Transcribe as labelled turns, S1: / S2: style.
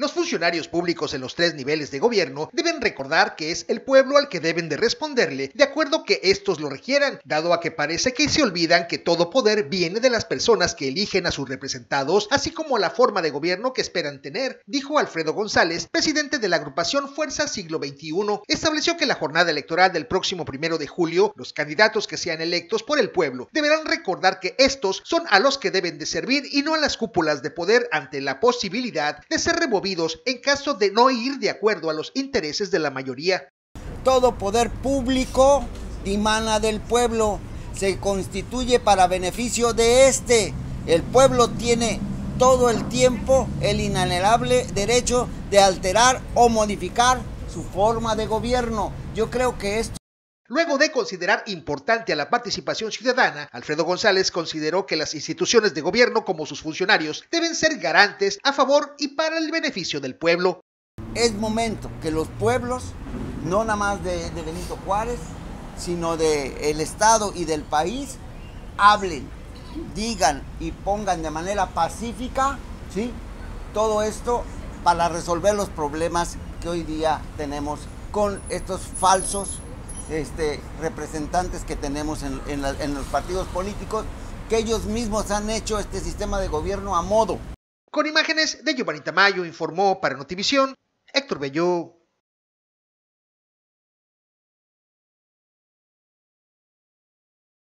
S1: Los funcionarios públicos en los tres niveles de gobierno deben recordar que es el pueblo al que deben de responderle de acuerdo que estos lo requieran, dado a que parece que se olvidan que todo poder viene de las personas que eligen a sus representados, así como la forma de gobierno que esperan tener, dijo Alfredo González, presidente de la agrupación Fuerza Siglo XXI, estableció que la jornada electoral del próximo primero de julio, los candidatos que sean electos por el pueblo deberán recordar que estos son a los que deben de servir y no a las cúpulas de poder ante la posibilidad de ser removidos en caso de no ir de acuerdo a los intereses de la mayoría.
S2: Todo poder público dimana del pueblo, se constituye para beneficio de este. El pueblo tiene todo el tiempo el inalienable derecho de alterar o modificar su forma de gobierno. Yo creo que esto
S1: Luego de considerar importante a la participación ciudadana, Alfredo González consideró que las instituciones de gobierno como sus funcionarios deben ser garantes a favor y para el beneficio del pueblo.
S2: Es momento que los pueblos, no nada más de, Benito Juárez, sino del el Estado y del país, hablen, digan y pongan de manera pacífica ¿sí? todo esto para resolver los problemas que hoy día tenemos con estos falsos este, representantes que tenemos en, los partidos políticos, que ellos mismos han hecho este sistema de gobierno a modo.
S1: Con imágenes de Giovanni Tamayo informó para Notivisión Héctor Belló.